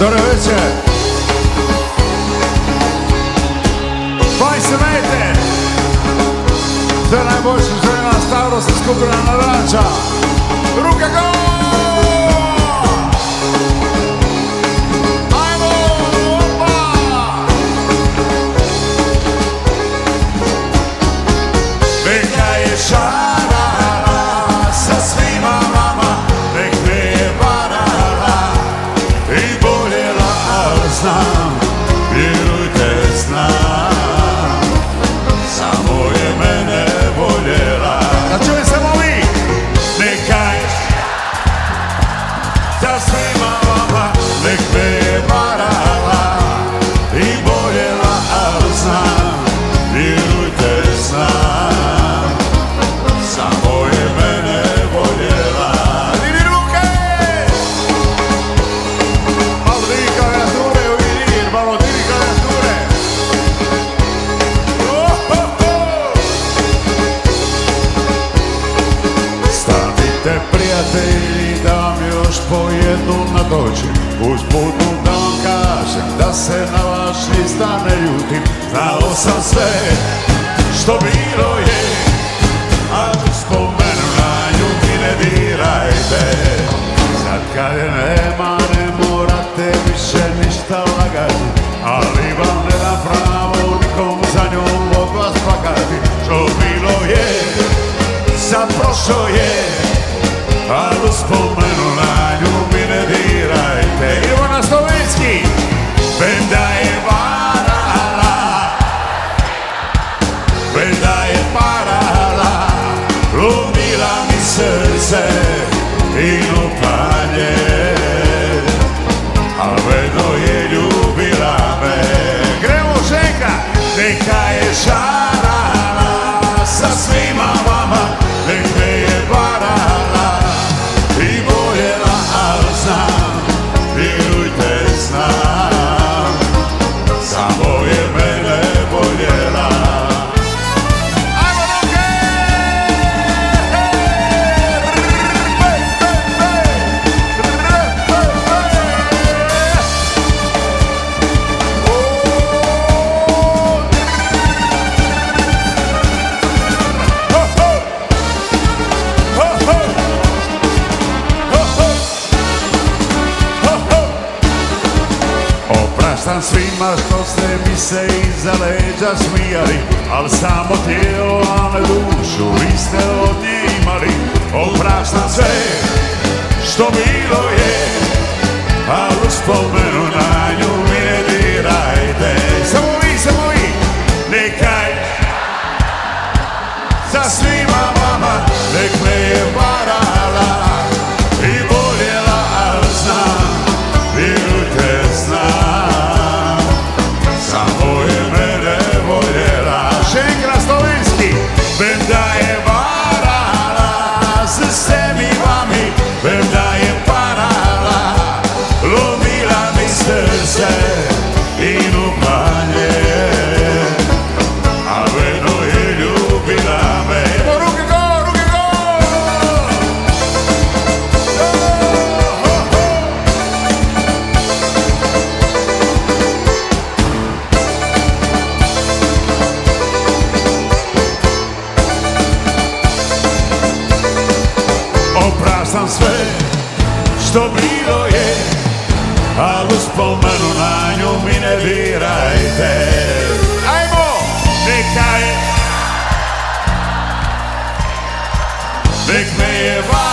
Dobro večer. Baj se mete. To je najboljša na starosti skupina Naranča. Ruka gore! Sa svima vama, nek me varala i boljela, ali znam, vjerujte znam, samo je mene voljela. Dini ruke! Malo dini klavijature, vidi, malo dini klavijature. Oh, oh! Stanite prijatelji da vam još po jednu nadođem Uz putu da vam kažem da se na vaš lista ne ljutim. Znao sam sve što bilo je A u spomenu na nju mi ne dirajte. Sad kad je nema ne morate više ništa lagati Ali vam ne dam pravo nikom za njom od vas plakati. Što bilo je sad prošlo je Ali u spomenu Opraštam svima što ste mi se iza leđa smijali Al samo tijelo, a ne dušu, vi ste od nje imali Opraštam sve što bilo Opraštam sve što bilo je Al u spomenu na nju mi ne dirajte. Ajmo, neka je. Nek me je varala